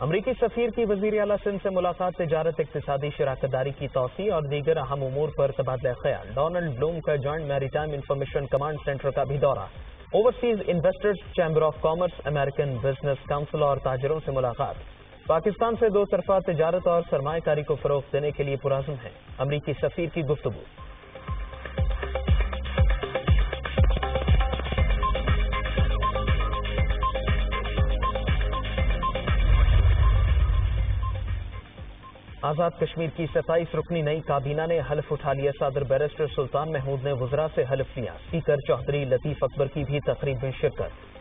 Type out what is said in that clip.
امریکی سفیر کی وزیر اعلیٰ سندھ سے ملاقات تجارت اقتصادی شراکت داری کی توسیع اور دیگر اہم امور پر تبادلہ خیال۔ ڈونلڈ بلوم کا جوائنٹ میری ٹائم انفارمیشن کمانڈ سینٹر کا بھی دورہ۔ Overseas investors, chamber of commerce, American business council اور تاجروں سے ملاقات۔ پاکستان سے دو طرفہ تجارت اور سرمایہ کاری کو فروغ دینے کے لیے پرعزم ہے۔ امریکی سفیر کی گفتگو۔ آزاد کشمیر کی ستائیس رکنی نئی کابینہ نے حلف اٹھا لیا۔ صدر بیرسٹر سلطان محمود نے وزراء سے حلف لیا اسپیکر چوہدری لطیف اکبر کی بھی تقریب میں شرکت۔